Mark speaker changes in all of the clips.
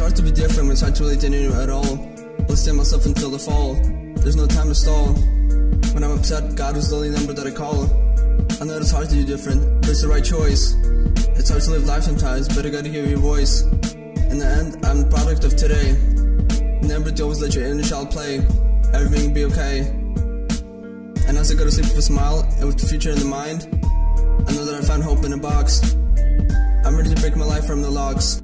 Speaker 1: hard to be different when it's hard to relate to anyone at all. I'll stay myself until the fall. There's no time to stall. When I'm upset, God is the only number that I call. I know it's hard to do different, but it's the right choice. It's hard to live life sometimes, but I gotta hear your voice. In the end, I'm the product of today. Never to always let your inner child play. Everything will be okay. And as I go to sleep with a smile and with the future in the mind, I know that I found hope in a box. I'm ready to break my life from the logs.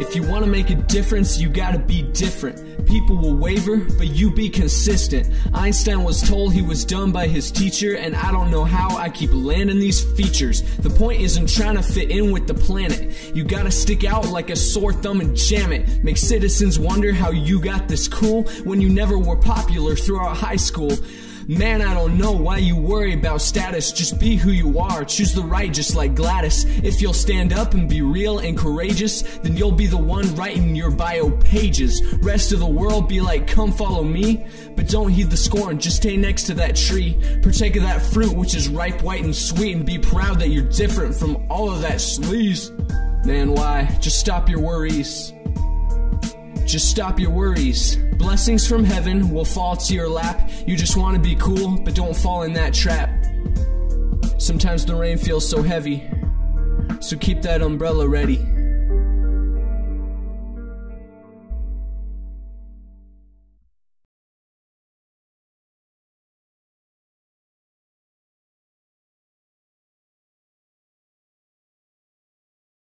Speaker 2: If you wanna make a difference, you gotta be different. People will waver, but you be consistent. Einstein was told he was done by his teacher, and I don't know how I keep landing these features. The point isn't trying to fit in with the planet. You gotta stick out like a sore thumb and jam it. Make citizens wonder how you got this cool when you never were popular throughout high school. Man, I don't know why you worry about status. Just be who you are. Choose the right, just like Gladys. If you'll stand up and be real and courageous, then you'll be the one writing your bio pages. Rest of the world be like, come follow me. But don't heed the scorn, just stay next to that tree. Partake of that fruit which is ripe, white, and sweet, and be proud that you're different from all of that sleaze. Man, why? Just stop your worries. Just stop your worries. Blessings from heaven will fall to your lap. You just want to be cool, but don't fall in that trap. Sometimes the rain feels so heavy, so keep that umbrella ready.